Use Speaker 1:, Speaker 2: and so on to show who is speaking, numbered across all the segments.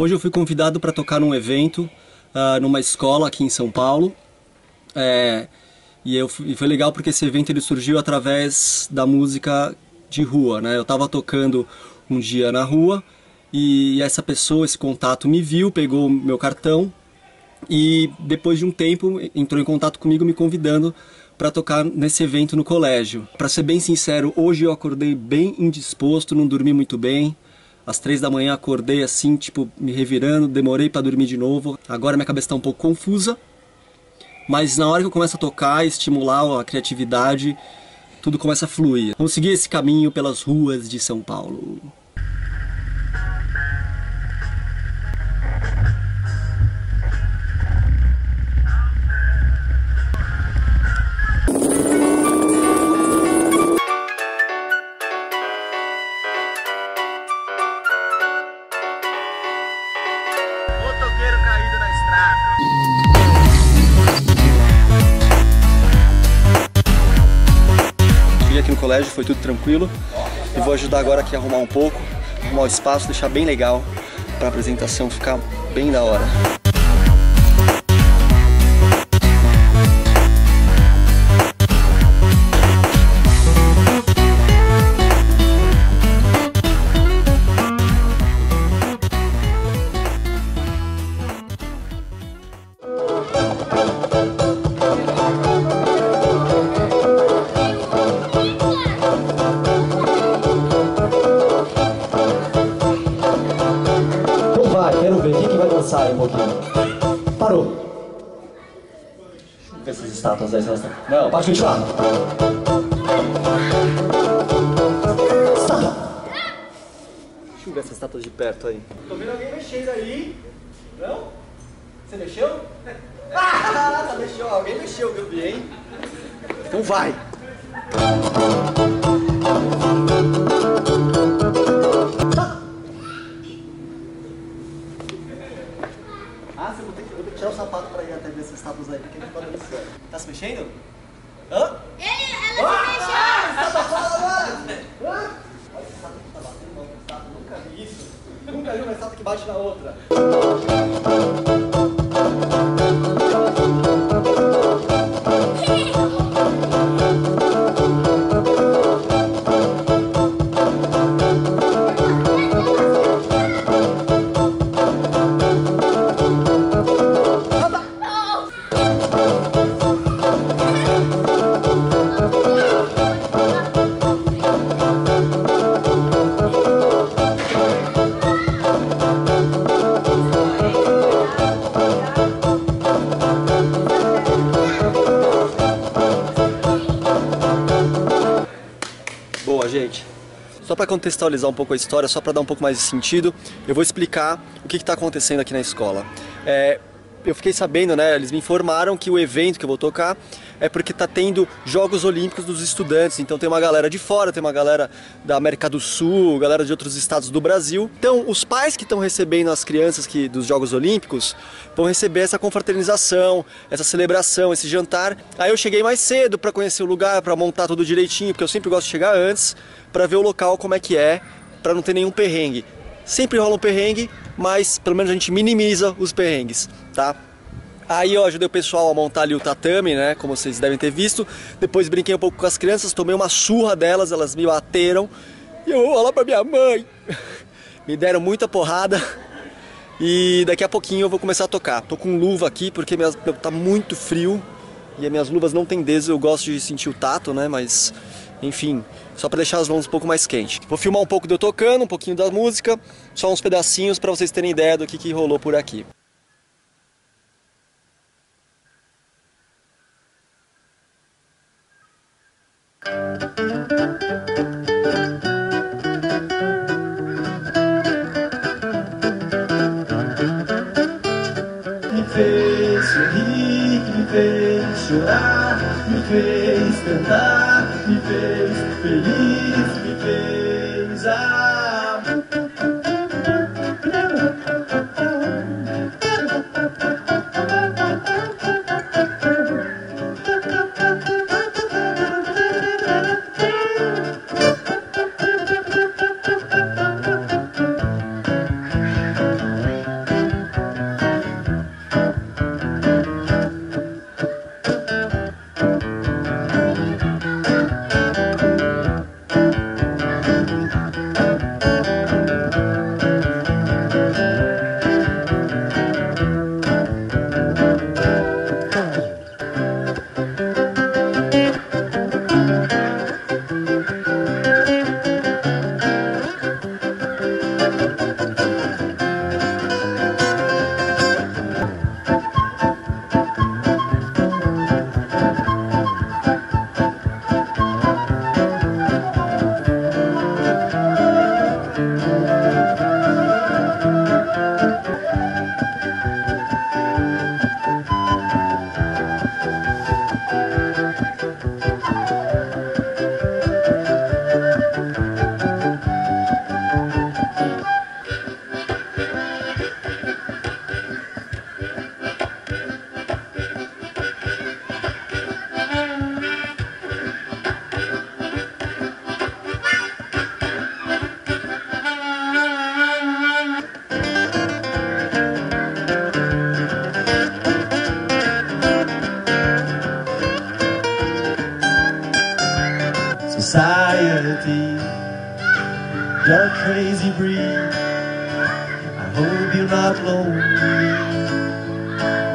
Speaker 1: Hoje eu fui convidado para tocar num evento, uh, numa escola aqui em São Paulo. É, e, eu, e foi legal porque esse evento ele surgiu através da música de rua, né? Eu estava tocando um dia na rua e essa pessoa, esse contato me viu, pegou meu cartão e depois de um tempo entrou em contato comigo me convidando para tocar nesse evento no colégio. Para ser bem sincero, hoje eu acordei bem indisposto, não dormi muito bem. Às três da manhã acordei assim, tipo, me revirando, demorei para dormir de novo. Agora minha cabeça está um pouco confusa. Mas na hora que eu começo a tocar, estimular a criatividade, tudo começa a fluir. Vamos seguir esse caminho pelas ruas de São Paulo. Colégio, foi tudo tranquilo. E vou ajudar agora aqui a arrumar um pouco, arrumar o espaço, deixar bem legal para a apresentação ficar bem da hora. Sai um pouquinho. Parou. Deixa eu ver essas estátuas aí. Essas... Não, pode continuar. Estátua. Deixa eu ver essas estátuas de perto aí. Tô vendo alguém mexendo aí. Não? Você mexeu? Ah, mexeu. Alguém mexeu que eu vi, hein? Então vai. Bate na outra. Gente. Só para contextualizar um pouco a história, só para dar um pouco mais de sentido, eu vou explicar o que está acontecendo aqui na escola. É, eu fiquei sabendo, né, eles me informaram que o evento que eu vou tocar é porque tá tendo Jogos Olímpicos dos estudantes, então tem uma galera de fora, tem uma galera da América do Sul, galera de outros estados do Brasil. Então, os pais que estão recebendo as crianças que, dos Jogos Olímpicos vão receber essa confraternização, essa celebração, esse jantar. Aí eu cheguei mais cedo para conhecer o lugar, para montar tudo direitinho, porque eu sempre gosto de chegar antes para ver o local como é que é, para não ter nenhum perrengue. Sempre rola um perrengue, mas pelo menos a gente minimiza os perrengues, tá? Aí eu ajudei o pessoal a montar ali o tatame, né, como vocês devem ter visto. Depois brinquei um pouco com as crianças, tomei uma surra delas, elas me bateram. E eu vou falar pra minha mãe. me deram muita porrada. E daqui a pouquinho eu vou começar a tocar. Tô com luva aqui porque minhas, tá muito frio e as minhas luvas não tem dedo, eu gosto de sentir o tato, né, mas enfim, só para deixar as mãos um pouco mais quentes. Vou filmar um pouco de eu tocando, um pouquinho da música, só uns pedacinhos para vocês terem ideia do que, que rolou por aqui. Fez chorar, me fez cantar, me fez feliz,
Speaker 2: society. You're a crazy breed. I hope you're not lonely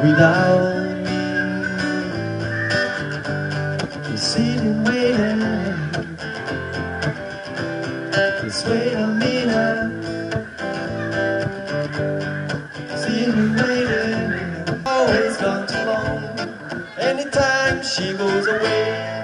Speaker 2: without me. You're sitting waiting. Just wait a minute. Waiting. Always gone too long. Anytime she goes away.